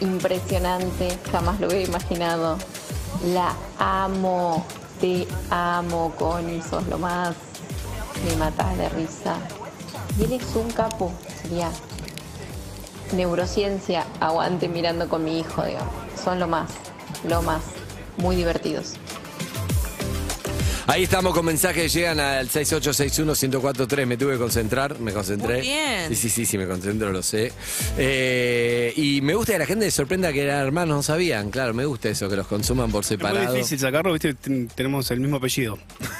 impresionante, jamás lo hubiera imaginado. La amo, te amo, Connie, sos lo más. Me matas de risa. Y es un capo, sería neurociencia, aguante mirando con mi hijo, digamos. Son lo más, lo más. Muy divertidos. Ahí estamos con mensajes que llegan al 6861-1043. Me tuve que concentrar, me concentré. Muy bien. Sí, sí, sí, sí, me concentro, lo sé. Eh, y me gusta que la gente se sorprenda que eran hermanos, no sabían. Claro, me gusta eso, que los consuman por Es muy separado. difícil sacarlo, viste, ten- tenemos el mismo apellido.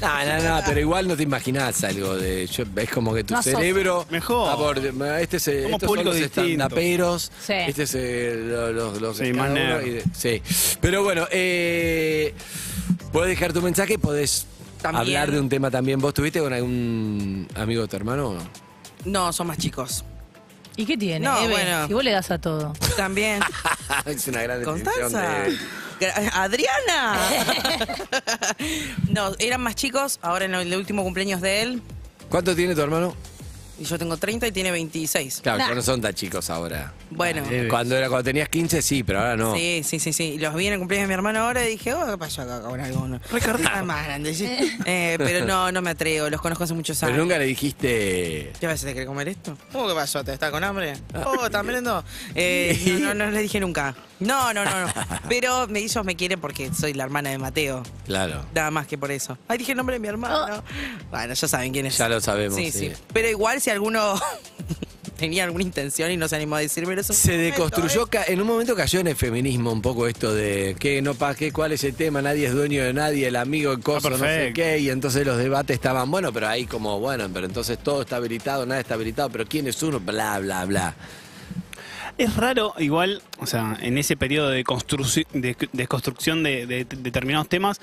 No, no, no, pero igual no te imaginás algo de. yo- es como que tu No cerebro. Mejor. Ah, por- este es, eh, Somos estos son públicos los distintos. estandaperos. Sí. Este es eh, lo- los. los Sí, cada más uno nerd. y de- sí. Pero bueno, eh, podés dejar tu mensaje, podés También. hablar de un tema también. ¿Vos tuviste con algún amigo de tu hermano o no? No, son más chicos. ¿Y qué tiene? No, Eve? bueno. Si vos le das a todo. También. es una gran Constanza. de. Adriana. no, eran más chicos. Ahora en el último cumpleaños de él. ¿Cuánto tiene tu hermano? Y yo tengo 30 y tiene 26. Claro, Nah. no son tan chicos ahora. Bueno. Cuando, era, cuando tenías 15, sí, pero ahora no. Sí, sí, sí, sí. Los vi en el cumpleaños de mi hermano ahora y dije, oh, ¿qué pasó acá con alguno? Ah, más grande, sí. Eh, pero no, no me atrevo, los conozco hace muchos años. Pero nunca le dijiste. ¿Qué vas a querer comer esto? ¿Cómo que pasó? ¿Te está con hambre? Oh, ¿estás merendando? Eh, no, no, no le dije nunca. No, no, no, no. Pero me- ellos me quieren porque soy la hermana de Mateo. Claro. Nada más que por eso. Ay, dije el nombre de mi hermano. Bueno, ya saben quién es. Ya lo sabemos, Sí, sí. sí. Pero igual si alguno tenía alguna intención y no se animó a decirme eso. Se deconstruyó, ca- en un momento cayó en el feminismo un poco esto de que no pa qué, cuál es el tema, nadie es dueño de nadie, el amigo, el coso, no sé perfecto. qué, y entonces los debates estaban, bueno, pero ahí como, bueno, pero entonces todo está habilitado, nada está habilitado, pero quién es uno, bla, bla, bla. Es raro, igual, o sea, en ese periodo de, construci- de, de construcción de- de determinados temas,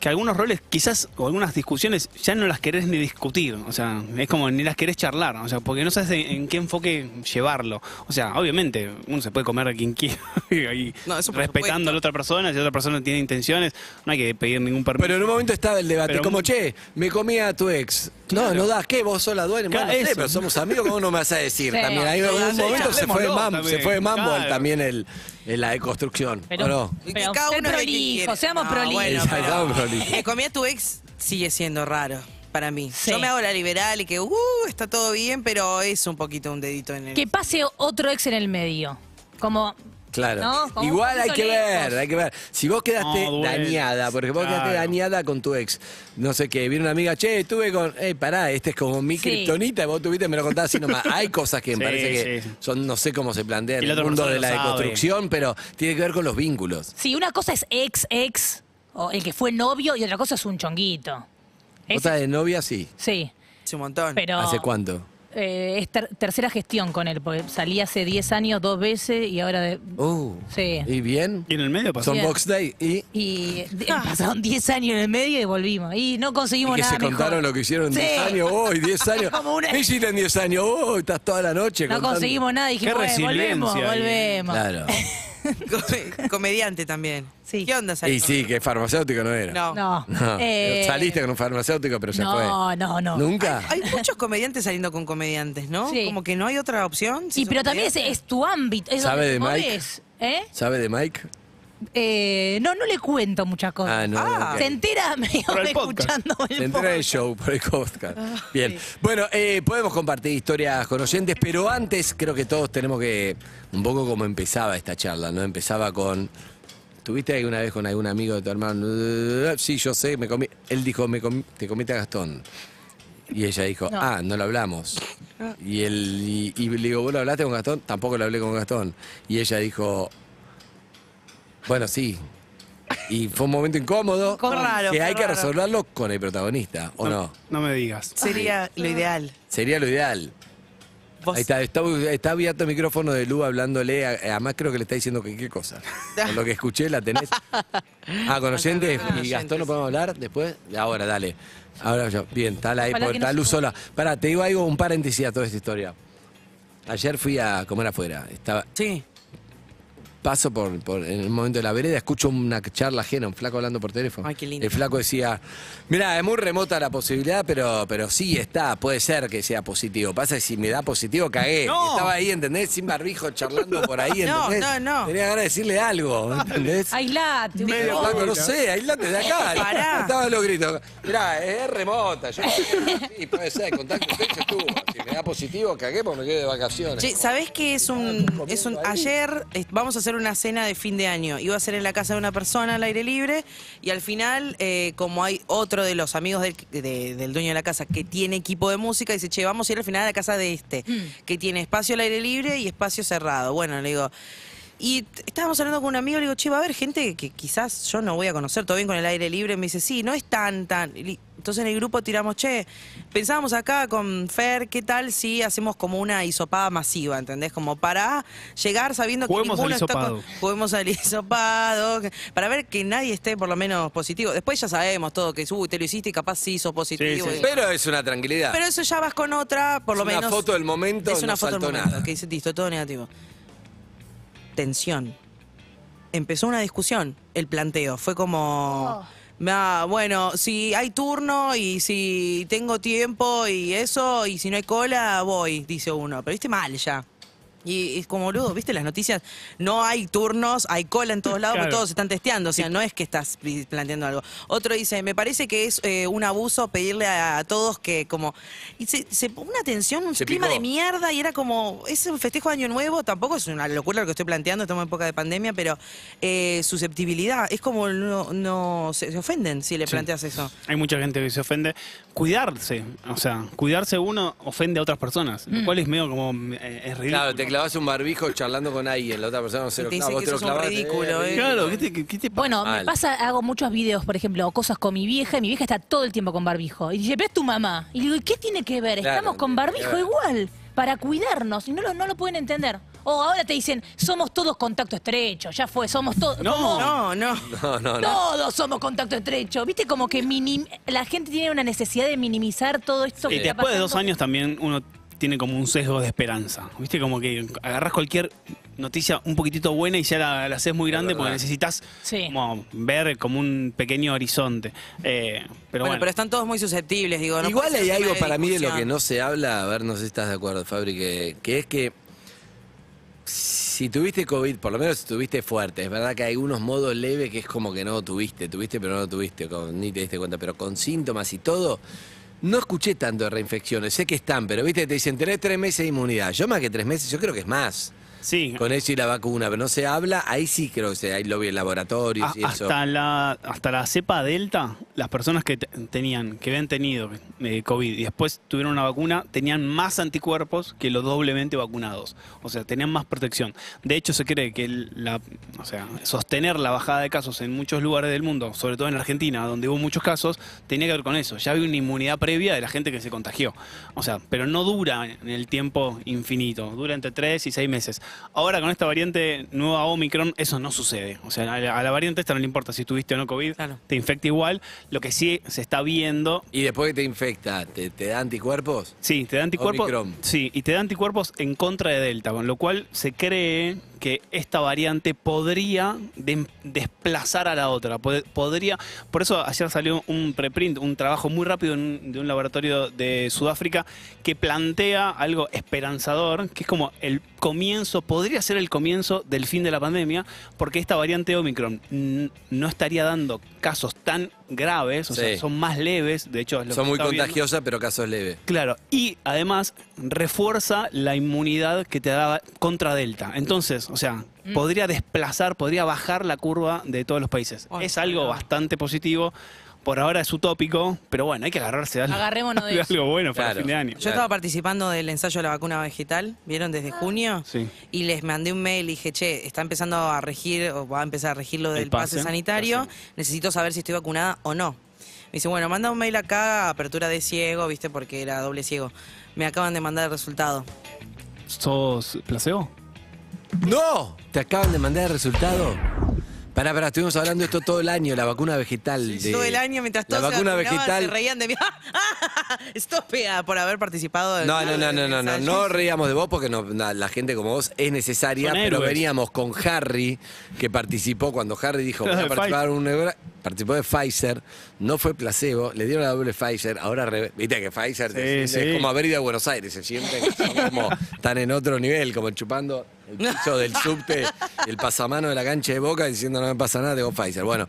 que algunos roles quizás, o algunas discusiones, ya no las querés ni discutir. O sea, es como ni las querés charlar. O sea, porque no sabes en, en qué enfoque llevarlo. O sea, obviamente, uno se puede comer a quien quiera, y No, eso respetando a la otra persona, si la otra persona tiene intenciones, no hay que pedir ningún permiso. Pero en un momento estaba el debate, Pero- como, che, me comía a tu ex. No, Claro. no das, ¿qué? ¿Vos sos la dueña? Claro, Bueno, no sé, pero somos amigos, ¿cómo no me vas a decir? Sí. También ahí en algún Sí, momento se fue, de mambo, se fue de mambo el- claro. también el, el- la deconstrucción. Pero, ¿o no? Pero cada ser uno prolijo, quiere. seamos No, prolijos. bueno, pero- seamos prolijos. Que comí a tu ex sigue siendo raro para mí. Sí. Yo me hago la liberal y que, uh, está todo bien, pero es un poquito un dedito en el... Que pase otro ex en el medio. Como. Claro. ¿No? Como Igual hay que ver, hay que ver. Si vos quedaste No, duele. dañada, porque vos quedaste Claro. dañada con tu ex, no sé qué, viene una amiga, che, estuve con, ey, pará, este es como mi Sí. kriptonita, y vos tuviste, me lo contás así nomás. Hay cosas que me Sí, parece que sí. son, no sé cómo se plantea en Y la el otra mundo persona de la sabe. deconstrucción, pero tiene que ver con los vínculos. Sí, una cosa es ex, ex, o el que fue novio, y otra cosa es un chonguito. Es- Otra de novia, sí. sí, Hace un montón. pero. ¿Hace cuánto? Eh, es ter- tercera gestión con él, porque salí hace 10 años dos veces y ahora. De, Uh, Sí. ¿Y bien? ¿Y en el medio pasó? Son Bien. Box Day. ¿Y, y de- pasaron 10 años en el medio y volvimos. Y no y conseguimos que nada se mejor. contaron lo que hicieron en Sí. 10 años? ¡Uy, 10 años! Como una- ¿Qué hiciste en 10 años? ¡Oh, estás toda la noche No contando. conseguimos nada. Dijimos, Qué bueno, volvemos, resiliencia ahí. volvemos. Claro. Com- Comediante también. Sí. ¿Qué onda salir Y sí, que farmacéutico no era. No. No. No, Eh, Saliste con un farmacéutico, pero ya no, fue. no, no. ¿Nunca? Hay muchos comediantes saliendo con comediantes, ¿no? Sí. Como que no hay otra opción. si Y pero también es, es tu ámbito. Es ¿Sabe donde de Mike? ¿Eh? ¿Sabe de Mike? Eh, no, no le cuento muchas cosas. Ah, no. Ah. ok. Se entera medio el escuchando el Se entera del show por el podcast. Ah, Bien. Bueno, eh, podemos compartir historias con oyentes, pero antes creo que todos tenemos que. Un poco como empezaba esta charla, ¿no? Empezaba con. ¿Tuviste alguna vez con algún amigo de tu hermano? Sí, yo sé, me comí. Él dijo, me comí- te comiste a Gastón. Y ella dijo, No. ah, no lo hablamos. Y él y, y le digo, ¿vos lo hablaste con Gastón? Tampoco lo hablé con Gastón. Y ella dijo, bueno, sí. Y fue un momento incómodo. Fue raro, que fue hay que raro. resolverlo con el protagonista, ¿o no? No me digas. Sería lo ideal. Sería lo ideal. Vos- Ahí está, está, está abierto el micrófono de Lu hablándole. a- Además, creo que le está diciendo que qué cosa. Con lo que escuché, la tenés. Ah, con oyentes. ¿Y Gastón no podemos hablar después? Ahora, dale. Ahora yo. Bien, está, la, Ojalá que no está se Luz pueda. sola. Pará, te digo algo, un paréntesis a toda esta historia. Ayer fui a comer afuera. Estaba. Sí. Paso por, por- en el momento de la vereda, escucho una charla ajena, un flaco hablando por teléfono. Ay, qué lindo. El flaco decía, mira, es muy remota la posibilidad, pero, pero sí está, puede ser que sea positivo. Pasa que si me da positivo, cagué. No. Estaba ahí, ¿entendés? Sin barbijo, charlando por ahí, No, ¿entendés? no, no. Tenía ganas de decirle algo, ¿entendés? Aislate, un Medio poco. flaco, no sé, aislate de acá. Pará. Estaba los gritos. Mirá, es remota. Yo sí, puede ser, contacto estrecho estuvo. Si me da positivo, cagué porque me quedé de vacaciones. Che, ¿sabés qué es un, es un ayer eh, vamos a hacer una cena de fin de año? Iba a ser en la casa de una persona al aire libre y al final, eh, como hay otro de los amigos del, de- del dueño de la casa que tiene equipo de música, dice, che, vamos a ir al final a la casa de este, que tiene espacio al aire libre y espacio cerrado. Bueno, le digo... Y estábamos hablando con un amigo, le digo, che, va a haber gente que quizás yo no voy a conocer, todo bien con el aire libre. Me dice, sí, no es tan, tan. Entonces en el grupo tiramos, che, pensábamos acá con Fer, ¿qué tal si hacemos como una hisopada masiva, ¿entendés? Como para llegar sabiendo Juguemos que ninguno está con- Juguemos al hisopado, para ver que nadie esté por lo menos positivo. Después ya sabemos todo, que uy, te lo hiciste y capaz sí sos positivo. Sí, sí. y- Pero es una tranquilidad. Pero eso ya vas con otra, por lo Es una menos. foto del momento, Es una no foto del saltó momento, nada. que dice, listo, todo negativo. Tensión. Empezó una discusión, el planteo. Fue como. Oh. "Ah, bueno, si hay turno y si tengo tiempo y eso, y si no hay cola, voy, dice uno. Pero viste mal ya. Y es como, boludo, ¿viste las noticias? No hay turnos, hay cola en todos lados, porque Claro. todos se están testeando. O sea, no es que estás planteando algo. Otro dice, me parece que es eh, un abuso pedirle a, a todos que como... Y se, se pone una tensión, un Se clima picó. de mierda y era como, es un festejo de Año Nuevo, tampoco es una locura lo que estoy planteando, estamos en época de pandemia, pero eh, susceptibilidad, es como no, no se, se ofenden si le Sí. planteas eso. Hay mucha gente que se ofende. Cuidarse, o sea, cuidarse uno ofende a otras personas, lo cual es medio como eh, es ridículo. Claro, te clavas un barbijo charlando con alguien, la otra persona no se lo Te clava, dice vos que te lo sos un clavas, ridículo, eh. Claro, ¿qué te, qué- qué te pasa? Bueno, Mal. me pasa, hago muchos videos, por ejemplo, o cosas con mi vieja, y mi vieja está todo el tiempo con barbijo. Y dice, pero es tu mamá. Y digo, ¿y qué tiene que ver? Claro, Estamos con tiene que barbijo ver. igual, para cuidarnos, y no lo, no lo pueden entender. O ahora te dicen, somos todos contacto estrecho, ya fue, somos todos. No. No, no. No, no, no. Todos somos contacto estrecho. Viste como que minim- la gente tiene una necesidad de minimizar todo esto que Y está después de dos pasando. años también uno tiene como un sesgo de esperanza. ¿Viste? Como que agarras cualquier noticia un poquitito buena y ya la, la haces muy grande porque necesitas Sí. como ver como un pequeño horizonte. Eh, pero bueno, bueno, pero están todos muy susceptibles, digo. no Igual hay algo para mí de lo que no se habla, a ver, no sé si estás de acuerdo, Fabri, que, que es que si tuviste COVID, por lo menos si tuviste fuerte, es verdad que hay unos modos leves que es como que no tuviste, tuviste pero no lo tuviste, con- ni te diste cuenta, pero con síntomas y todo, no escuché tanto de reinfecciones, sé que están, pero viste, te dicen, tenés tres meses de inmunidad, yo más que tres meses, yo creo que es más. Sí. Con eso y la vacuna, pero no se habla, ahí sí creo que se, hay lobby en laboratorios A- y eso. hasta la hasta la cepa delta, las personas que te- tenían que habían tenido eh, COVID y después tuvieron una vacuna tenían más anticuerpos que los doblemente vacunados, o sea, tenían más protección. De hecho, se cree que el- la, o sea, sostener la bajada de casos en muchos lugares del mundo, sobre todo en Argentina, donde hubo muchos casos, tenía que ver con eso. Ya había una inmunidad previa de la gente que se contagió, o sea, pero no dura en el tiempo infinito, dura entre 3 y 6 meses. Ahora con esta variante nueva Omicron, eso no sucede. O sea, a la, a la variante esta no le importa si tuviste o no COVID, Claro. te infecta igual. Lo que sí se está viendo, Y después que te infecta, ¿te, te da anticuerpos? sí, te da anticuerpos. Omicron. Sí, y te da anticuerpos en contra de Delta, con lo cual se cree que esta variante podría de- desplazar a la otra. Pod- Podría, por eso ayer salió un preprint, un trabajo muy rápido de un laboratorio de Sudáfrica que plantea algo esperanzador, que es como el comienzo, podría ser el comienzo del fin de la pandemia, porque esta variante Omicron no estaría dando casos tan graves, o Sí. sea, son más leves, de hecho es lo Son que muy contagiosas, pero casos leves. Claro, y además refuerza la inmunidad que te daba contra Delta. Entonces, o sea, podría desplazar, podría bajar la curva de todos los países. Es algo bastante positivo. Por ahora es utópico, pero bueno, hay que agarrarse de algo, Agarrémonos de de eso. algo bueno para Claro. fin de año. Yo Claro. estaba participando del ensayo de la vacuna vegetal, ¿vieron? Desde junio. Sí. Y les mandé un mail y dije, che, está empezando a regir, o va a empezar a regir lo El del pase, pase. sanitario. Necesito saber si estoy vacunada o no. Me dice, bueno, manda un mail acá, apertura de ciego, ¿viste? Porque era doble ciego. Me acaban de mandar el resultado. ¿Sos placebo? ¡No! ¿Te acaban de mandar el resultado? Pará, pará, estuvimos hablando de esto todo el año, la vacuna vegetal. de- Todo el año mientras La todos se vacuna vacunaban, vegetal. se reían de mí. Estúpida por haber participado. No, no, no, no, no, no, no reíamos de vos porque no, na- la gente como vos es necesaria, Son pero héroes. veníamos con Harry, que participó cuando Harry dijo voy a De participar en un participó de Pfizer, no fue placebo, le dieron la doble Pfizer, ahora re- viste que Pfizer Sí, sí. es como haber ido a Buenos Aires, se sienten como están en otro nivel, como chupando el piso del subte, el pasamano de la cancha de boca diciendo no me pasa nada, tengo Pfizer. Bueno,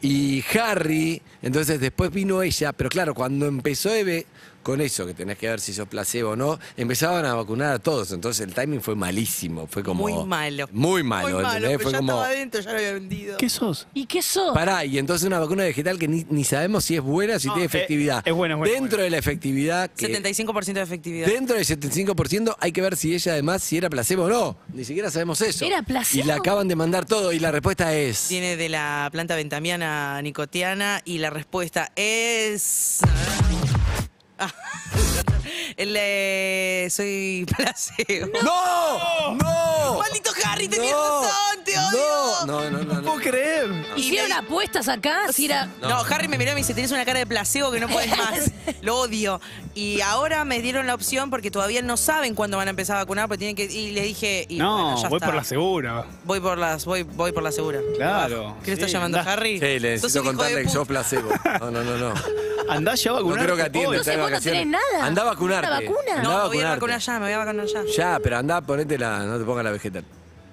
y Harry, entonces después vino ella, pero claro, cuando empezó Eve con eso, que tenés que ver si sos placebo o no, empezaban a vacunar a todos, entonces el timing fue malísimo, fue como... Muy malo. Muy malo, Muy malo, ¿entendés? pero Fue ya como... estaba adentro, ya lo había vendido. ¿Qué sos? ¿Y qué sos? Pará, y entonces una vacuna vegetal que ni, ni sabemos si es buena, si No, tiene eh, efectividad. es buena, es buena, Dentro buena. de la efectividad que... 75% de efectividad. Dentro del 75% hay que ver si ella además si era placebo o no. Ni siquiera sabemos eso. ¿Era placebo? Y le acaban de mandar todo y la respuesta es... Viene de la planta ventamiana nicotiana y la respuesta es. Ah. El de. Soy placebo. ¡No! ¡No! ¡Maldito Harry, tenías No, razón! ¡Te odio! No, no, no, no. no. puedo creer. ¿Hicieron apuestas acá? Si era... No. Harry me miró y me dice, tenés una cara de placebo que no puedes más. Lo odio. Y ahora me dieron la opción porque todavía no saben cuándo van a empezar a vacunar, porque tienen que. Y le dije. y No, bueno, ya voy está. por la segura. Voy por las, voy, voy por la segura. Claro, ¿Qué le está sí, llamando andá. Harry? Sí, le necesito contarle que sos placebo. No, no, no, no. Andá ya a No vacunar. creo que atiende, vos no vacaciones. tenés nada. Andá a vacunarte. ¿Una vacuna? Andá No, a voy a vacunar ya, me voy a vacunar ya. Ya, pero andá, ponete la, no te pongas la vegetal.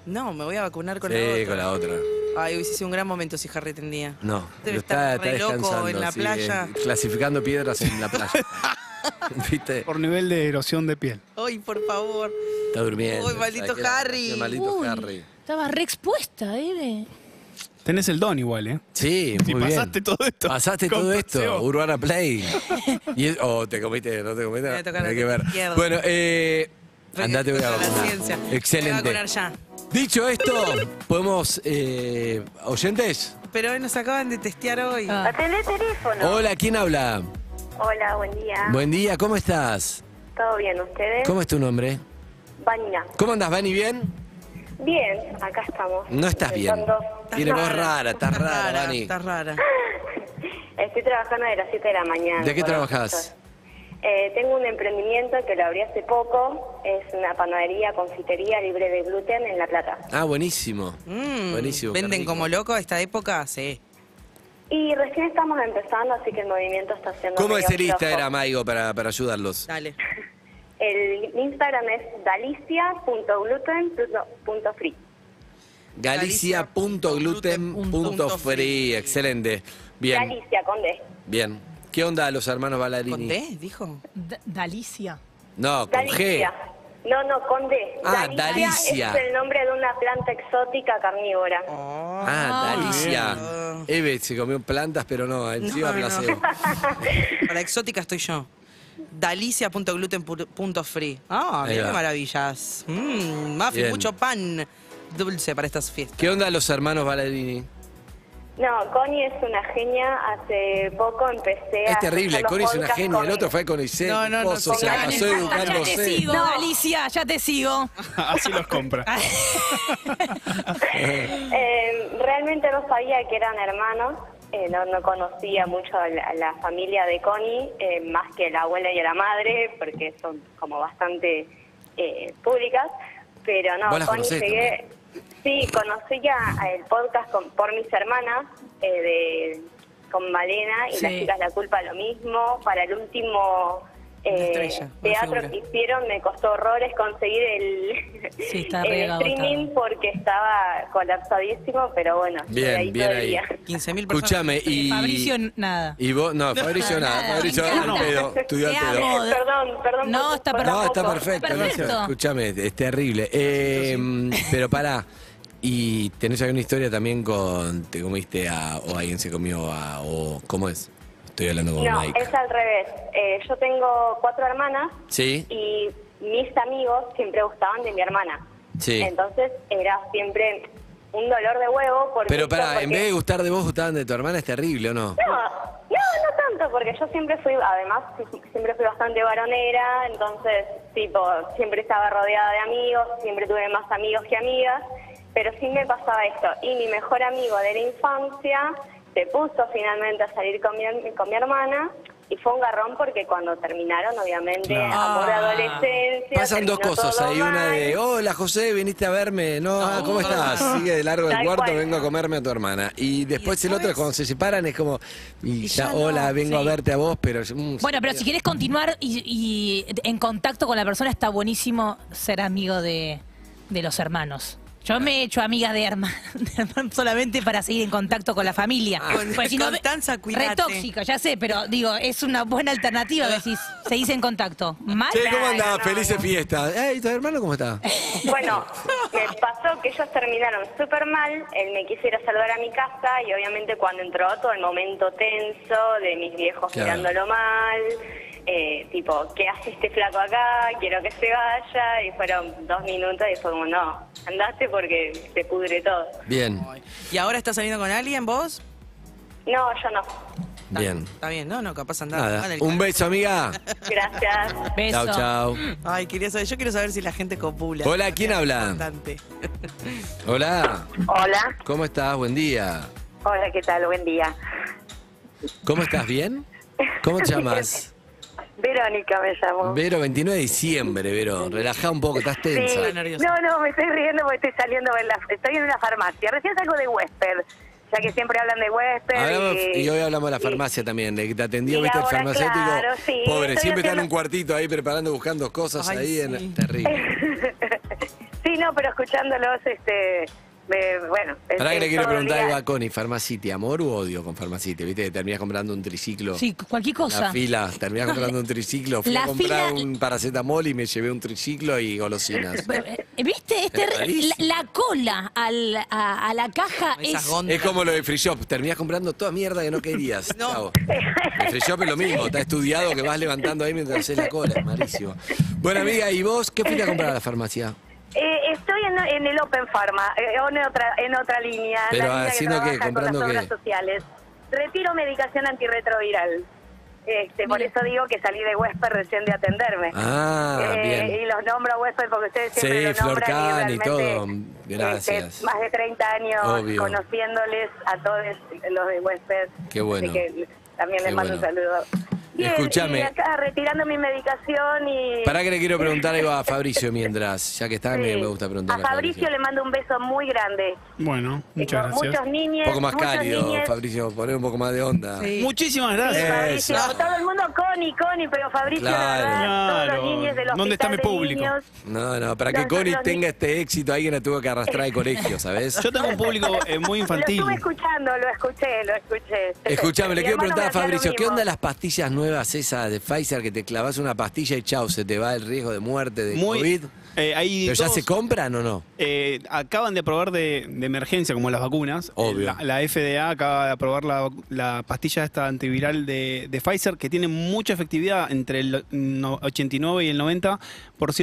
No, me voy a vacunar con la Sí, otra. con la otra. Ay, hubiese sido un gran momento si Harry tendía. No, Debe lo está, estar re está loco descansando. en la sí, playa. eh, clasificando piedras en la playa. ¿Viste? Por nivel de erosión de piel. Ay, por favor. Está durmiendo. Uy, maldito. Harry. Qué maldito Uy, Harry. Estaba re expuesta, Eve. Tenés el don igual, ¿eh? Sí, Si muy bien. pasaste todo esto. Pasaste todo esto. Urbana Play. o te comiste, no te comiste. Hay que ver. Bueno, eh, andate voy a La vacunar. ciencia. Me voy a Excelente. vacunar ya. Dicho esto, podemos. Eh, ¿Oyentes? Pero hoy nos acaban de testear hoy. Ah. Atendé teléfono. Hola, ¿quién habla? Hola, buen día. Buen día, ¿cómo estás? ¿Todo bien ustedes? ¿Cómo es tu nombre? Vanina. ¿Cómo andas, Vani? ¿Bien? Bien, acá estamos. No estás bien. Tiene voz rara, estás rara, Vani. Estás rara. Estoy trabajando de las 7 de la mañana. ¿De qué trabajas? Eh, tengo un emprendimiento que lo abrí hace poco. Es una panadería, confitería libre de gluten en La Plata. Ah, buenísimo. Mm, buenísimo. ¿Venden como loco a esta época? Sí. Y recién estamos empezando, así que el movimiento está siendo ¿Cómo es el. Instagram, Maigo, para, para ayudarlos? Dale. El Instagram es dalicia.gluten.free. Galicia.gluten.free. Excelente. Bien, Galicia, con D. bien. ¿Qué onda los hermanos Ballarini? ¿Con D? Dijo. D- Dalicia. No, con G. Dalicia. No, no, con D. Ah, Dalicia. Es el nombre de una planta exótica carnívora. Ah, Dalicia. Eve se comió plantas, pero no, encima No, no. placebo. Para exótica estoy yo. Dalicia.gluten.free. Ah, Ahí mira va. qué maravillas. Mmm, muffin, Bien. mucho pan dulce para estas fiestas. ¿Qué onda los hermanos Ballarini? No, Connie es una genia. Hace poco empecé a. Es terrible, Connie es una genia. El otro fue con Isel, No, no, no, coso, se la pongan pasó en- Ya te sigo, No. Alicia, ya te sigo. Así los compra. Eh, realmente no sabía que eran hermanos. eh, no, no conocía mucho a la, a la familia de Connie, eh, más que la abuela y a la madre, porque son como bastante eh, públicas. Pero no, Connie llegué. Sí, conocí ya el podcast con- por mis hermanas, eh, de, con Malena y Sí. las chicas La Culpa lo mismo. Para el último eh, estrella, teatro que hicieron me costó horrores conseguir el, Sí, está el re streaming porque estaba colapsadísimo, pero bueno, Bien, ahí bien el ahí. día. 15.000 personas. Escúchame, y. Fabricio, nada. Y vos, no, Fabricio nada, Nada, Fabricio encanta. pedo, estudió al Te pedo. amo. Perdón, perdón. No, por- está por perfecto. No, está perfecto. Escúchame, es terrible. Eh, pero pará, ¿y tenés alguna historia también con te comiste a, o alguien se comió a, o cómo es? Estoy hablando con No, Mike. es al revés. Eh, yo tengo cuatro hermanas ¿Sí? y mis amigos siempre gustaban de mi hermana. Sí. Entonces era siempre un dolor de huevo. Porque Pero porque- en vez de gustar de vos, gustaban de tu hermana, es terrible, ¿o no? No, no, no tanto, porque yo siempre fui, además, siempre fui bastante varonera, entonces, tipo, siempre estaba rodeada de amigos, siempre tuve más amigos que amigas, pero sí me pasaba esto. Y mi mejor amigo de la infancia se puso finalmente a salir con mi, con mi hermana. Y fue un garrón porque cuando terminaron, obviamente, amor de adolescencia. Pasan dos cosas. Hay una de, hola José, viniste a verme. No, ah, ¿cómo estás? Sigue de largo del cuarto, cual. vengo a comerme a tu hermana. Y después, el otro, cuando se separan, es como, y, Y ya, hola, vengo sí. a verte a vos, pero... mm, Bueno, pero si quieres continuar y, y en contacto con la persona, está buenísimo ser amigo de, de los hermanos. Yo me he hecho amiga de hermanos solamente para seguir en contacto con la familia. Con- Porque si no, Constanza. Re tóxico, ya sé, pero digo, es una buena alternativa decís, seguís en contacto. ¿Mal? Che, ¿cómo andás? no, no. Felices fiestas. Ey, ¿tu hermano cómo está? Bueno, me pasó que ellos terminaron súper mal, él me quisiera saludar a mi casa y obviamente cuando entró todo el momento tenso de mis viejos Claro. mirándolo mal, eh, tipo, ¿qué hace este flaco acá? Quiero que se vaya y fueron dos minutos y fue como, no, andaste porque se pudre todo. Bien, ¿Y ahora estás saliendo con alguien vos? No, yo no. bien. Está bien, no, no, capaz andar. Nada, un beso, amiga. Gracias. Beso. Chao, chao. Ay, quería saber, yo quiero saber si la gente copula. Hola, ¿quién habla? importante. Hola, Hola, ¿cómo estás? Buen día. hola, ¿qué tal? Buen día. ¿Cómo estás? ¿Bien? ¿Cómo te llamas? Verónica me llamo. Vero, 29 de diciembre, Vero. Relajá un poco, estás tensa. No, no, me estoy riendo porque estoy saliendo, en la, estoy en una farmacia. Recién salgo de Western, ya que siempre hablan de Western. Hablamos- y, y hoy hablamos de la y- farmacia también, de que te atendió, viste, el farmacéutico. claro, sí, Pobre, siempre está en haciendo- un cuartito ahí preparando, buscando cosas Ay, ahí. En... sí. Terrible. sí, no, pero escuchándolos, este, me- bueno. Pará que le quiero preguntar algo a Connie, Farmacity, ¿amor u odio con Farmacity? ¿Viste que terminás comprando un triciclo? Sí, cualquier cosa. La fila, terminás comprando un triciclo. Fui La a comprar fila- un paracetamol y me llevé un triciclo y golosinas. Eh, ¿Viste? Este, Es la, la cola al- a, a la caja es... como lo de Free Shop, terminás comprando toda mierda que no querías. No. Chao. El Free Shop es lo mismo, está estudiado que vas levantando ahí mientras haces la cola, es malísimo. Bueno, amiga, ¿y vos qué fuiste a comprar a la farmacia? Eh, estoy en, en el Open Pharma, eh, o en otra, en otra línea. Pero, la línea ¿haciendo que qué? trabaja con las ¿Comprando obras qué? sociales. Retiro medicación antirretroviral. Este, por eso digo que salí de Huésped recién de atenderme. Ah, Eh, bien. Y los nombro a Huésped porque ustedes siempre Sí, lo nombran y y todo. realmente, Gracias. este, más de 30 años Obvio. conociéndoles a todos los de Huésped. Qué bueno. Así que también Qué les mando bueno. un saludo. Bien, Escúchame. Y acá retirando mi medicación y... Pará que le quiero preguntar algo a Fabricio mientras, ya que está, me, Sí. me gusta A preguntarle Fabricio le mando un beso muy grande. Bueno, muchas gracias. Muchos niños. Un poco más cálido, niñes. Fabricio, poner un poco más de onda. Sí. Muchísimas Sí, gracias. Fabricio, Eso. todo el mundo Connie, Connie, pero Fabricio, Claro. la verdad, todos los niños ¿Dónde está mi público? niños. No, no, para que Connie tenga este éxito, alguien la tuvo que arrastrar de colegio, ¿sabes? Yo tengo un público eh, muy Lo infantil. estuve escuchando, lo escuché, lo escuché. Escuchame, le quiero preguntar a lo Fabricio, ¿qué onda las pastillas nuevas esas de Pfizer que te clavas una pastilla y chau, se te va el riesgo de muerte de Muy, COVID? eh, hay ¿Pero ya se compran o no? Eh, acaban de aprobar de, de emergencia, como las vacunas. Obvio. La, la FDA acaba de aprobar la, la pastilla esta antiviral de, de Pfizer, que tiene mucha efectividad, entre el no- 89 y el 90%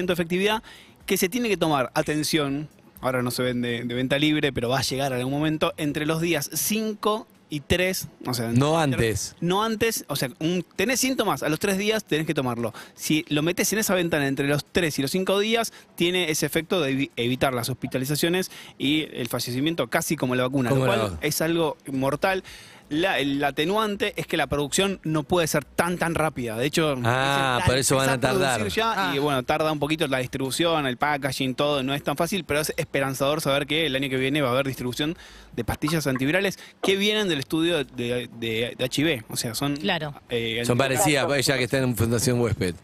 de efectividad, que se tiene que tomar, atención, ahora no se vende de venta libre, pero va a llegar en algún momento, entre los días 5 y 3, o sea, No antes. no antes, o sea, un- tenés síntomas, a los tres días tenés que tomarlo. Si lo metes en esa ventana entre los tres y los cinco días, tiene ese efecto de evi- evitar las hospitalizaciones y el fallecimiento casi como la vacuna, lo cual es algo mortal. La, el atenuante es que la producción no puede ser tan tan rápida. De hecho, Ah, dicen, por eso van a tardar. Y Ah. bueno, tarda un poquito la distribución, el packaging, todo. No es tan fácil, pero es esperanzador saber que el año que viene va a haber distribución de pastillas antivirales que vienen del estudio de, de- de HIV. O sea, son. Claro. eh, Son parecidas, pues, ella que está en Fundación Huésped.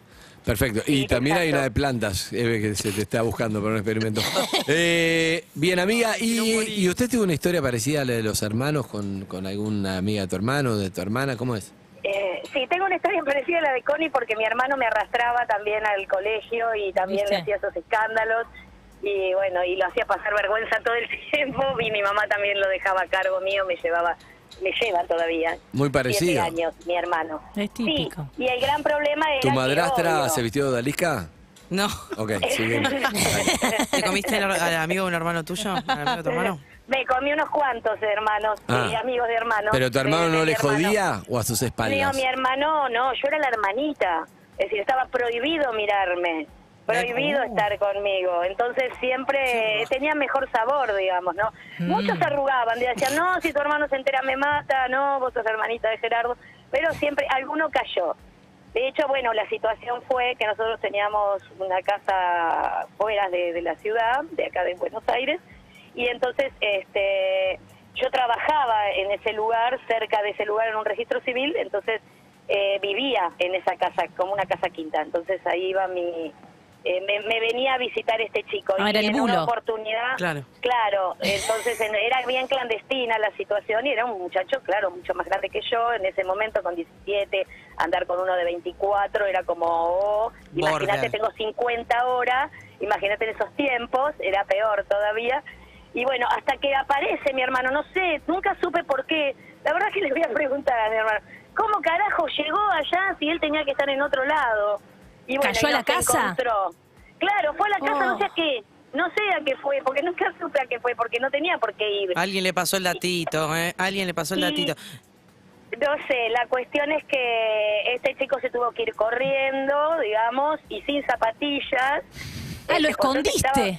Perfecto. Y Sí, también hay una de plantas, Eve, que se te está buscando para un experimento. Eh, bien, amiga, y, y usted tuvo una historia parecida a la de los hermanos con, con alguna amiga de tu hermano, de tu hermana? ¿Cómo es? Eh, sí, tengo una historia parecida a la de Connie porque mi hermano me arrastraba también al colegio y también ¿Viste? le hacía esos escándalos y bueno, y lo hacía pasar vergüenza todo el tiempo y mi mamá también lo dejaba a cargo mío, me llevaba, me lleva todavía. Muy parecido. años, mi hermano. Es típico. Sí, y el gran problema era ¿Tu que, madrastra obvio, se vistió de odalisca? No. Ok, sigue. ¿Te comiste al, al amigo de un hermano tuyo? ¿Al amigo de tu hermano? Me comí unos cuantos hermanos, Ah. y amigos de hermanos. ¿Pero tu hermano no le hermano. jodía o a sus No, espaldas? mi hermano no, yo era la hermanita. Es decir, estaba prohibido mirarme, prohibido Oh. estar conmigo. Entonces siempre tenía mejor sabor, digamos, ¿no? Muchos se arrugaban, decían, no, si tu hermano se entera me mata, no, vos sos hermanita de Gerardo. Pero siempre alguno cayó. De hecho, bueno, la situación fue que nosotros teníamos una casa fuera de, de la ciudad, de acá de Buenos Aires, y entonces este yo trabajaba en ese lugar, cerca de ese lugar en un registro civil, entonces eh, vivía en esa casa, como una casa quinta. Entonces ahí iba mi... eh, me, me venía a visitar este chico. Ah, y era el en bulo. una oportunidad... Claro. Claro, entonces en- era bien clandestina la situación y era un muchacho, claro, mucho más grande que yo. En ese momento, con 17, andar con uno de 24 era como, oh, imagínate, tengo 50 ahora, imagínate en esos tiempos, era peor todavía. Y bueno, hasta que aparece mi hermano, no sé, nunca supe por qué. La verdad que le voy a preguntar a mi hermano, ¿cómo carajo llegó allá si él tenía que estar en otro lado? Y bueno, ¿Cayó y a la casa? encontró. Claro, fue a la casa, Oh. no sé a qué, no sé a qué fue, porque nunca supe a qué fue, porque no tenía por qué ir. Alguien le pasó el datito, ¿eh? Alguien le pasó el Y- datito. No sé, la cuestión es que este chico se tuvo que ir corriendo, digamos, y sin zapatillas. Ah, lo Este, suerte escondiste. estaba-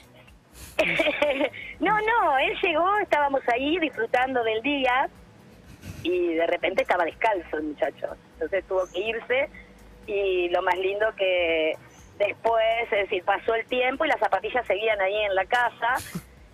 no, no, él llegó, estábamos ahí disfrutando del día y de repente estaba descalzo el muchacho. Entonces tuvo que irse y lo más lindo que después, es decir, pasó el tiempo y las zapatillas seguían ahí en la casa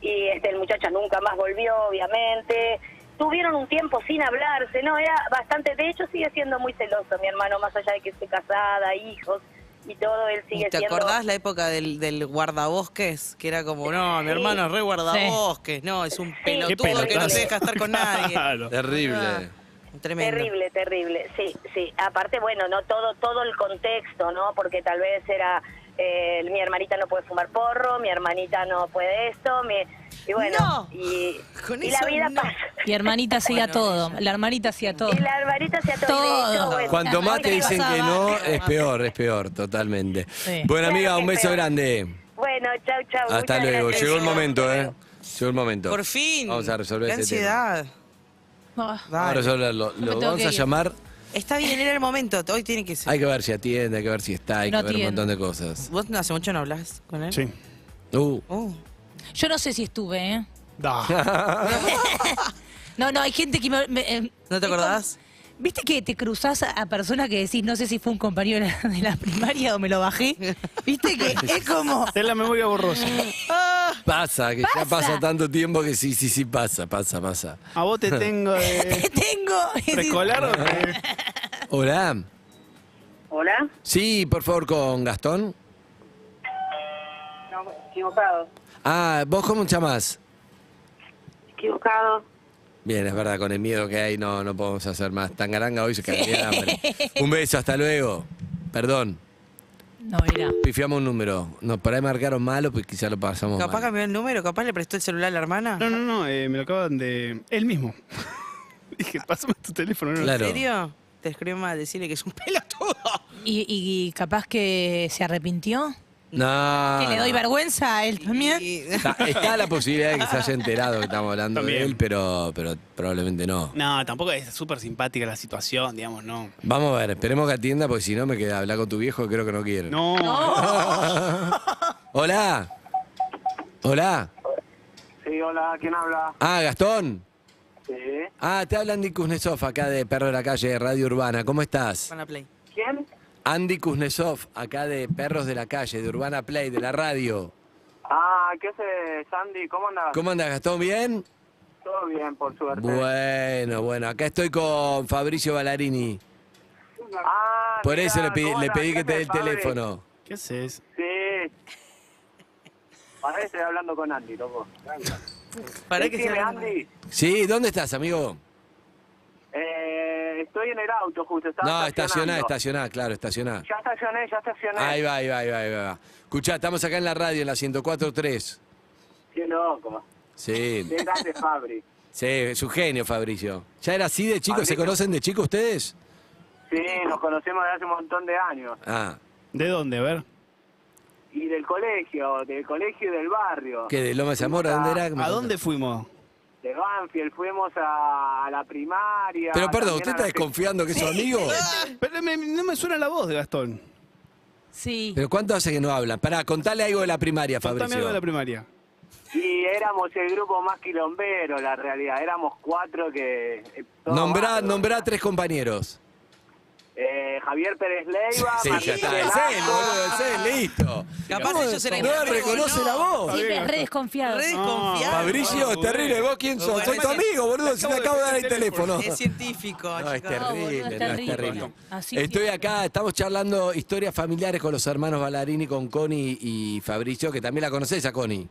y este el muchacho nunca más volvió, obviamente. Tuvieron un tiempo sin hablarse, no, era bastante, de hecho sigue siendo muy celoso mi hermano, más allá de que esté casada, hijos y todo, él sigue ¿Y ¿Te siendo... acordás la época del, del guardabosques? Que era como, no, mi hermano es re guardabosques. No, es un pelotudo que no se deja estar con nadie. Terrible. Tremendo. Terrible, terrible. Sí, sí. Aparte, bueno, no todo todo el contexto, ¿no? Porque tal vez era eh, mi hermanita no puede fumar porro, mi hermanita no puede esto, mi, y bueno, No. y, Con y la vida no. pasa. Y hermanita hacía todo. La hermanita hacía todo. Y la hermanita hecho, Todo. bueno, Cuanto más te dicen que no, es peor, es peor, totalmente. Sí. Bueno, amiga, Claro que un es beso grande. Bueno, chau, chau. Hasta luego. gracias. Llegó el momento, ¿eh? Llegó el momento. Por fin. Vamos a resolver ese tema. ansiedad. Vamos a Dale. resolverlo. me Lo tengo vamos que a ir. llamar. Está bien, era el momento. Hoy tiene que ser. Hay que ver si atiende, hay que ver si está, hay No que ver un atiende. montón de cosas. ¿Vos no hace mucho no hablas con él? Sí. Uh, Uh. Yo no sé si estuve, ¿eh? Da. No, no, hay gente que me... me- eh, ¿No te acordás? ¿Viste que te cruzás a, a personas que decís, no sé si fue un compañero de la, de la primaria o me lo bajé? ¿Viste que es como... Es la memoria borrosa. pasa, que ya Pasa. tanto tiempo que sí, sí, sí, pasa, pasa, pasa. A vos te tengo Te de tengo... preescolar o de- Hola. Hola. Sí, por favor, con Gastón. No, equivocado. Ah, ¿vos cómo te llamás? Equivocado. Bien, es verdad, con el miedo que hay no, no podemos hacer más. Tangaranga hoy se quedaría de hambre. Un beso, hasta luego. Perdón, No, mira. pifiamos un número. No, por ahí marcaron malo, pues quizá lo pasamos Capaz mal. cambió el número, capaz le prestó el celular a la hermana. No, no, no, eh, me lo acaban de. Él mismo. Dije, pásame tu teléfono. No, Claro. ¿En serio? Te escribió mal, decirle que es un pelotudo. ¿Y, y capaz que se arrepintió? No. ¿Que le doy vergüenza a él también? Está, está la posibilidad de que se haya enterado que estamos hablando de él, pero, pero probablemente no. No, tampoco es súper simpática la situación, digamos, no. Vamos a ver, esperemos que atienda, porque si no me queda hablar con tu viejo, creo que no quiere. No. Hola. Hola. Sí, hola, ¿quién habla? Ah, Gastón. Sí. Ah, te habla Andy Kuznetsov acá de Perro de la Calle de Radio Urbana. ¿Cómo estás? Van a play. Andy Kuznetsov, acá de Perros de la Calle, de Urbana Play, de la radio. Ah, ¿qué haces, Sandy? ¿Cómo andas? ¿Cómo andas, Gastón? ¿Bien? Todo bien, por suerte. Bueno, bueno, acá estoy con Fabricio Ballarini. Ah, Por eso le pedí, que ¿Qué te dé el Fabri? teléfono. ¿Qué haces? Sí. Ahora estoy hablando con Andy, loco. Para que Andy. Sí, ¿dónde estás, amigo? Eh, estoy en el auto justo. Estaba No, estacioná, estacioná, claro, estacioná. Ya estacioné, ya estacioné. Ahí va, ahí va, ahí va, ahí va. Escuchá, estamos acá en la radio, en la 104.3. Qué loco. Sí, Qué grande Fabri. sí, es un genio, Fabricio. ¿Ya era así de chico? ¿Se conocen de chico ustedes? Sí, nos conocemos desde hace un montón de años. Ah, ¿De dónde? A ver. Y del colegio, del colegio y del barrio. ¿qué? ¿De Loma de Zamora? ¿Dónde era? ¿A dónde fuimos? Banfield, fuimos a, a la primaria. Pero perdón, ¿usted está desconfiando que es su amigo? Pero me- no me suena la voz de Gastón. Sí. ¿Pero cuánto hace que no hablan? Pará, contale algo de la primaria, Contame algo de la primaria. Y éramos el grupo más quilombero, la realidad. Éramos cuatro que... eh, todos Nombrá, bárbaros. nombrá tres compañeros. Eh, Javier Pérez Leiva, Sí, Martín ya está, es Velasco. él, boludo, es él, listo. Capaz ¿Cómo ellos eran No reconoce ¿no? la voz. Siempre es re desconfiado. Re desconfiado. Fabricio, es terrible. ¿Vos quién sos? Soy tu amigo, boludo. Si te acabo de dar el teléfono. Es científico, No, es terrible, es no, es terrible. Así Estoy acá, estamos charlando historias familiares con los hermanos Ballarini, con Connie y Fabricio, que también la conocés a Connie.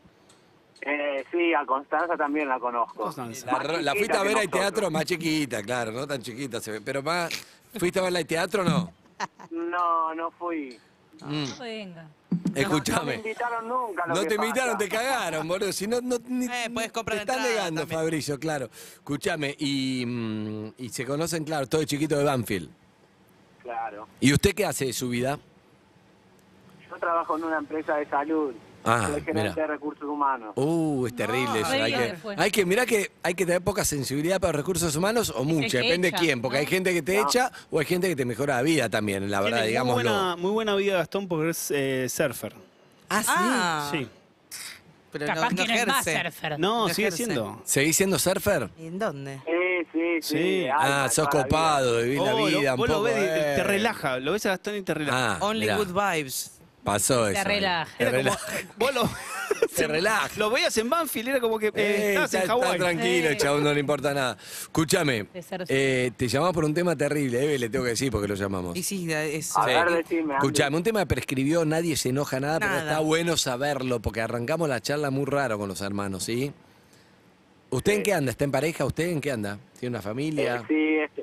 Eh, sí, a Constanza también la conozco. Constanza. La, la fuiste a ver al nosotros. teatro más chiquita, claro, no tan chiquita se ve, pero más... ¿Fuiste a verla al teatro o no? No, no fui. Mm. Venga. No me Escúchame. invitaron nunca. lo No que te invitaron, te cagaron, boludo. Si no, no ni- Eh, puedes comprar te están negando, también. Fabricio, claro. Escúchame, y, mm, y se conocen, claro, todo chiquito de Banfield. Claro. ¿Y usted qué hace de su vida? Yo trabajo en una empresa de salud. Ah, soy gerente de recursos humanos. Uh, es terrible eso. Hay que, hay que, mirá que hay que tener poca sensibilidad para recursos humanos o mucha, que depende de quién, porque ¿no? hay gente que te No. echa o hay gente que te mejora la vida también, la verdad, Tiene muy digámoslo. buena, muy buena vida Gastón porque es eh, surfer. Ah, sí. Ah, Sí. pero Capaz no, que no es más ejerce. surfer. No, No sigue ejerce. siendo. ¿Seguís siendo surfer? ¿Y ¿En dónde? Sí, sí, sí. Sí. Ah, sos toda la vida. copado vivir la Oh, lo- vida un vos lo poco, ves y eh. te relaja, lo ves a Gastón y te relaja. Ah, Only mirá, good vibes. Pasó eso. relaja. Te Era como, relaja. vos lo, Te relaja. lo veías en Banfield, era como que eh, Eh, estabas está, en Hawái. está tranquilo, el Eh. chabón, no le importa nada. Escúchame, eh, te llamamos por un tema terrible, Eve, le tengo que decir porque lo llamamos. Y sí, es... A Sí. ver, decime. Escuchame, un tema que prescribió, nadie se enoja nada, pero está bueno saberlo, porque arrancamos la charla muy raro con los hermanos, ¿sí? ¿Usted en qué anda? ¿Está en pareja? ¿Usted en qué anda? ¿Tiene una familia? Eh, sí, este,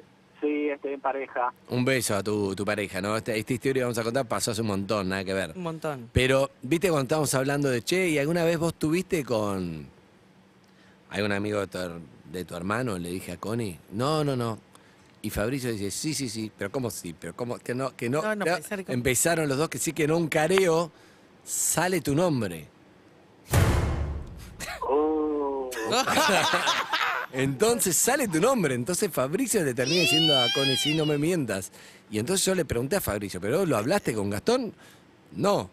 estoy en pareja. Un beso a tu, tu pareja, ¿no? Esta, esta historia que vamos a contar pasó hace un montón, nada que ver. Un montón. Pero, ¿viste cuando estábamos hablando de Che? ¿Y alguna vez vos tuviste con algún amigo de tu, de tu hermano? Le dije a Connie. No, no, no. Y Fabricio dice, sí, sí, sí, pero ¿cómo sí? Pero ¿cómo? Que no, que no. No, no, que- pensar que- Empezaron los dos que sí, que no un careo, sale tu nombre. Uh, Entonces sale tu nombre. Entonces Fabricio le termina diciendo a Connie, sí, no me mientas. Y entonces yo le pregunté a Fabricio, ¿pero lo hablaste con Gastón? No.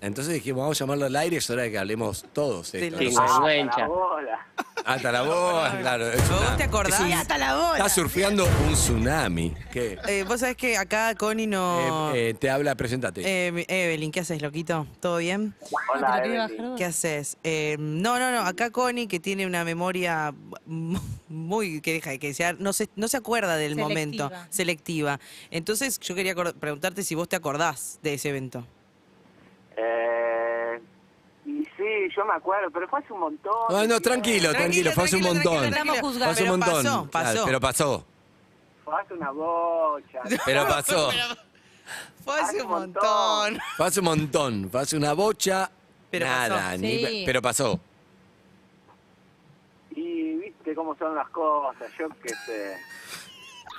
Entonces dijimos, vamos a llamarlo al aire, es hora de que hablemos todos. De esto. la- Entonces, bola. hasta la voz, claro. es ¿Vos te acordás? es un- hasta la bola. Está surfeando un tsunami. ¿Qué? Eh, Vos sabés que acá Connie no... Eh, eh, te habla, preséntate. Eh, Evelyn, ¿qué haces, loquito? ¿Todo bien? Hola. ¿Qué haces? Eh, no, no, no. Acá Connie, que tiene una memoria mu- muy que deja que sea, no se, no se acuerda del Selectiva. momento, selectiva. Entonces, yo quería acor- preguntarte si vos te acordás de ese evento. Eh, y sí, yo me acuerdo, pero fue hace un montón. No, no, tranquilo, tranquilo, fue hace un montón. Fue hace un Pero montón. pasó, Claro, pasó. pero pasó. Fue hace una bocha. Pero pasó. Fue hace un montón. Fue hace un montón. Fue hace una bocha. Pero nada, pasó. ni- Sí. pero pasó. Y viste cómo son las cosas, yo qué sé.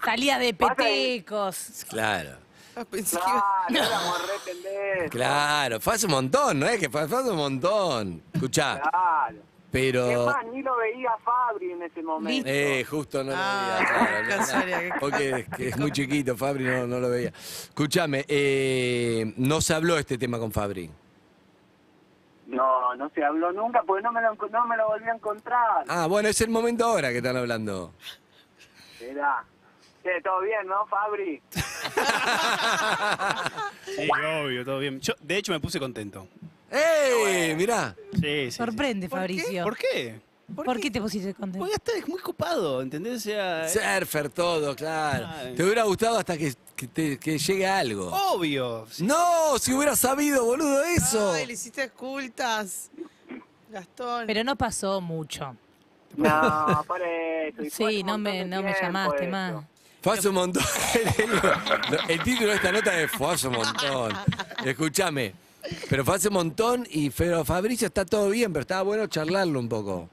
Salía de petecos. Claro. Ah, Pensé que iba- Claro, éramos re pendejos. Claro, fue hace un montón, ¿no es? Que fue, fue hace un montón. Escuchá, Claro. Es pero. más, ni lo veía Fabri en ese momento. Eh, justo no lo Ah, veía. claro, no, casualidad, porque es, que es muy chiquito, Fabri no, no lo veía. Escúchame, eh, no se habló este tema con Fabri. No, no se habló nunca porque no me lo, enco- no me lo volví a encontrar. Ah, bueno, es el momento ahora que están hablando. Mirá. Che, ¿todo bien, no, Fabri? Sí, obvio, todo bien. Yo, de hecho, me puse contento. ¡Ey! Mirá. Sí, sí, sí. Sorprende, ¿Por qué? Fabricio. ¿Por qué? ¿Por, qué te pusiste contento? Porque hasta es muy copado, ¿entendés? O sea, Surfer, todo, claro. Ay. Te hubiera gustado hasta que, que te- que llegue algo. obvio. Sí. No, si hubiera sabido, boludo, eso. Ay, le hiciste ocultas. Gastón. Pero no pasó mucho. No, por eso. y Sí, no me, no me llamaste más. Fue hace un montón. El título de esta nota es Fue hace un montón. Escúchame. Pero fue hace un montón y pero Fabricio está todo bien, pero estaba bueno charlarlo un poco.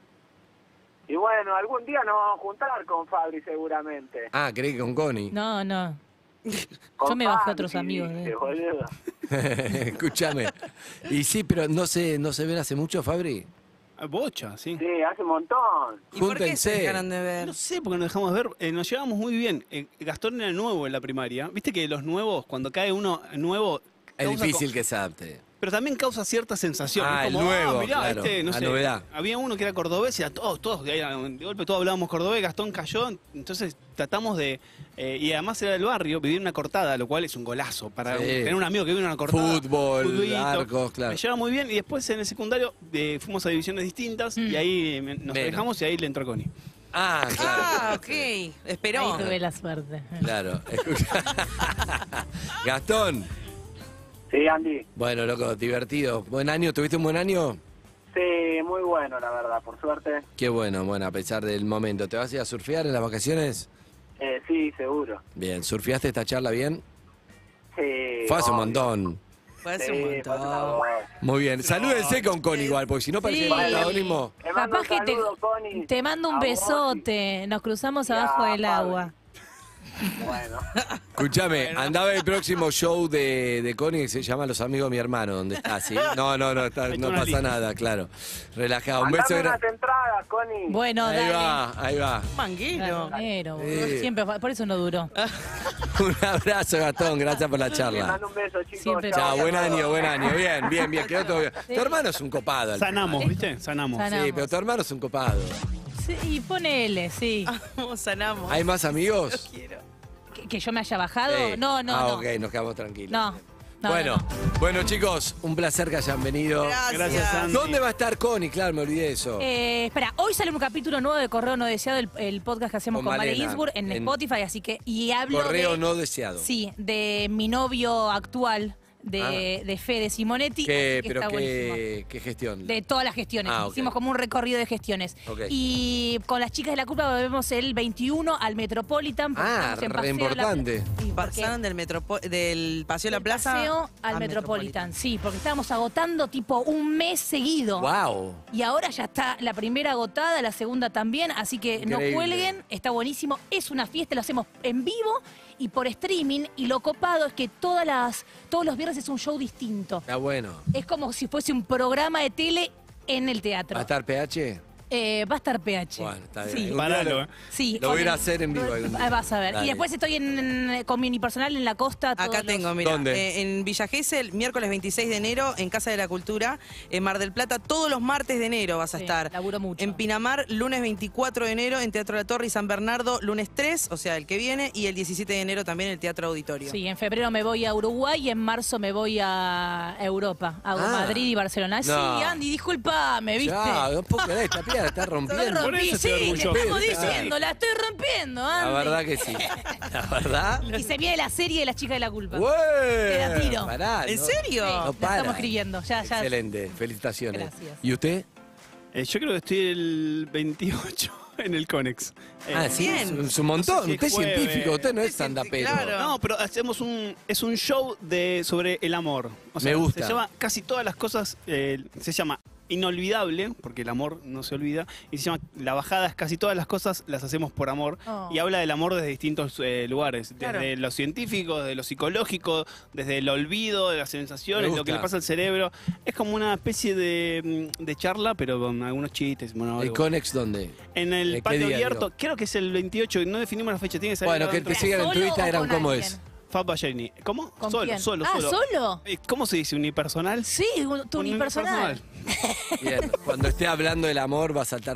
Y bueno, algún día nos vamos a juntar con Fabri seguramente. Ah, creí que con Connie. No, no. Con Yo me bajé a otros amigos. Escúchame. Y sí, pero no se, no se ven hace mucho, Fabri. Bocha, sí. Sí, hace un montón. ¿Y por qué se Júntense. dejaron de ver? No sé, porque nos dejamos ver, eh, nos llevábamos muy bien. Eh, Gastón era nuevo en la primaria. Viste que los nuevos, cuando cae uno nuevo... Es causa difícil co- que se adapte. Pero también causa cierta sensación. Ah, el como, nuevo, mirá, claro, este, no la sé, novedad. Había uno que era cordobés y era todos, todos, de, ahí, de golpe todos hablábamos cordobés, Gastón cayó, entonces tratamos de... eh, y además era del barrio, vivir una cortada, lo cual es un golazo. Para Sí. un- tener un amigo que vive una cortada. Fútbol, futbolito. arcos, claro. Me lleva muy bien y después en el secundario eh, fuimos a divisiones distintas y ahí eh, me- nos Menos. dejamos y ahí le entró Connie. Ah, claro. Ah, ok. Esperó. Ahí tuve la suerte. Claro. Gastón. Sí, Andy. Bueno, loco, divertido. ¿Buen año? ¿Tuviste un buen año? Sí, muy bueno, la verdad, por suerte. Qué bueno, bueno, a pesar del momento. ¿Te vas a ir a surfear en las vacaciones? Eh, sí, seguro. Bien, ¿surfeaste esta charla bien? Sí. Fue hace un obvio. montón. Fue hace Sí, un una montón. voz. Muy bien. Salúdense con Con igual, porque si no parece Sí. protagonismo. Te mando Capaz un que te, saludo, Connie. te mando un A vos besote. Nos cruzamos abajo del agua. Bueno. Escúchame, andaba el próximo show de, de Connie que se llama Los Amigos de mi hermano, donde está, ¿sí? No, no, no, está- no pasa lista. nada, claro. Relajado. Un beso grande. unas entradas, Connie. Bueno, Ahí dale. va, ahí va. Manguero. Sí. boludo. Siempre, por eso no duró. Un abrazo, Gastón, gracias por la Les charla. mando un beso, chicos. Siempre Chao, Chao. buen año, buen año. Bien, bien, bien, quedó todo bien. Tu hermano es un copado. Sanamos, ¿viste? Sanamos. Sanamos. Sí, pero tu hermano es un copado. Sí, y ponele, sí. Vamos, sanamos. ¿Hay más amigos? ¿Que, que yo me haya bajado? Sí. No, no, ah, no. ok, nos quedamos tranquilos. No, no, bueno, no, bueno, chicos, un placer que hayan venido. Gracias. Gracias, Andy. ¿Dónde va a estar Connie? Claro, me olvidé de eso. Eh, espera, hoy sale un capítulo nuevo de Correo No Deseado, el, el podcast que hacemos Con con, Male Malena, Ginsburg en, en Spotify, así que. Y hablo Correo de, no deseado. Sí, de mi novio actual, de, de Fede Simonetti. Ah. ¿Qué, que pero está qué, qué gestión? De todas las gestiones. Ah. Hicimos como un recorrido de gestiones. Y con las chicas de la culpa volvemos el 21 al Metropolitan. Ah, re de la- importante. Sí, porque- Pasaron del, metropo- del Paseo La del Plaza paseo al Metropolitan. Sí, porque estábamos agotando tipo un mes seguido. ¡Wow! Y ahora ya está la primera agotada, la segunda también, así que Increíble. no cuelguen, está buenísimo. Es una fiesta, lo hacemos en vivo y por streaming. Y lo copado es que todas las, todos los viernes es un show distinto. Está bueno. Es como si fuese un programa de tele en el teatro. ¿Va a estar PH? Eh, va a estar PH. Bueno, está bien. Sí. Paralo, lo- eh. Sí, Lo voy a ir a hacer en vivo algún día. Ah, Vas a ver. Dale. Y después estoy en, con mi unipersonal en la costa. Acá todos los- tengo, mira, ¿Dónde? eh, en Villa Gesell, miércoles 26 de enero, en Casa de la Cultura, en Mar del Plata, todos los martes de enero vas a Sí, estar. laburo mucho. En Pinamar, lunes 24 de enero, en Teatro La Torre y San Bernardo, lunes 3, o sea, el que viene, y el 17 de enero también en el Teatro Auditorio. Sí, en febrero me voy a Uruguay y en marzo me voy a Europa. Hago Ah. Madrid y Barcelona. Sí, No. Andy, discúlpame, ¿viste? Ya, no puedo creer, esta piedra está rompiendo. Por rompí, eso estoy sí, te orgulloso. estamos diciendo, la estoy rompiendo, La Andy. verdad que sí. La verdad. Y se viene la serie de las chicas de la culpa. ¡Ué! Te la tiro. Pará, ¿En no- serio? Sí, No la para. estamos escribiendo, ya, ya. Excelente, felicitaciones. Gracias. ¿Y usted? Eh, yo creo que estoy el 28 en el Conex. Eh, ah, sí, bien. es un, es un montón. No sé si usted es jueves. científico, usted no es stand-upero. claro. No, pero hacemos un. Es un show de sobre el amor. O sea, Me gusta. Se llama casi todas las cosas. eh, se llama Inolvidable, porque el amor no se olvida. Y se llama La bajada es casi todas las cosas las hacemos por amor. Oh. Y habla del amor desde distintos eh, lugares. Desde Claro. lo científico, desde lo psicológico, desde el olvido, de las sensaciones, lo que le pasa al cerebro. Es como una especie de, mm, de charla, pero con algunos chistes. ¿El monólogos. Conex dónde? En ¿De el patio día, abierto, digo? creo que es el 28, no definimos la fecha, tiene que salir Bueno, que te sigan en tu ¿Solo o Instagram, con ¿cómo alguien? es? Fab Bajani. ¿Cómo? ¿Con solo, quién? solo, Ah, solo. ¿solo? Eh, ¿Cómo se dice? ¿Unipersonal? Sí, tu unipersonal. Bien, cuando esté hablando del amor va a saltar